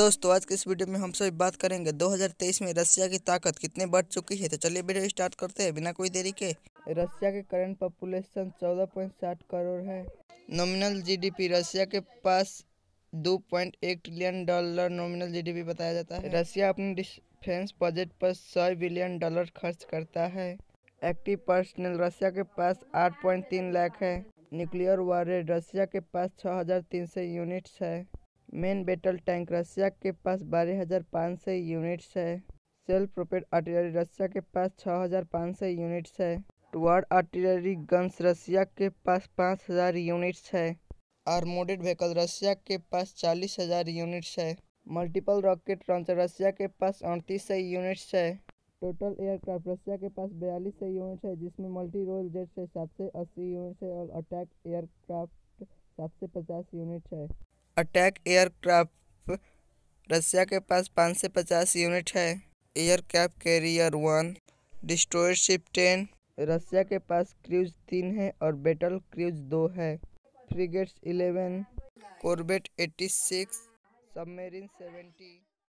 दोस्तों आज के इस वीडियो में हम सभी बात करेंगे 2023 में रशिया की ताकत कितने बढ़ चुकी है। तो चलिए वीडियो स्टार्ट करते हैं बिना कोई देरी के। रशिया के करंट पॉपुलेशन 14.60 करोड़ है। नॉमिनल जीडीपी रशिया के पास 2.1 ट्रिलियन डॉलर नॉमिनल जीडीपी बताया जाता है। रशिया अपने डिफेंस बजट पर सौ बिलियन डॉलर खर्च करता है। एक्टिव पर्सनल रशिया के पास 8.3 लाख है। न्यूक्लियर वॉरेड रशिया के पास 6,300 यूनिट्स है। मेन बैटल टैंक रशिया के पास 12,500 यूनिट्स है। सेल्फ प्रोपेड आर्टिलरी रशिया के पास 6,500 यूनिट्स है। टुवर्ड आर्टिलरी गन्स रशिया के पास 5,000 यूनिट्स है। आर्मोडेड व्हीकल रशिया के पास 40,000 यूनिट्स है। मल्टीपल रॉकेट लॉन्चर रशिया के पास अड़तीस सौ यूनिट्स है। टोटल एयरक्राफ्ट रशिया के पास बयालीस सौ यूनिट्स है जिसमें मल्टी रोल जेट है सात सौ अस्सी यूनिट्स है और अटैक एयरक्राफ्ट सात सौ पचास यूनिट्स है। अटैक एयरक्राफ्ट रशिया के पास 550 यूनिट है। Aircraft carrier one, destroyer ship ten. Russia के पास क्रूज तीन है और बेटल क्रूज दो है। Frigates eleven, corvette eighty six, submarine seventy.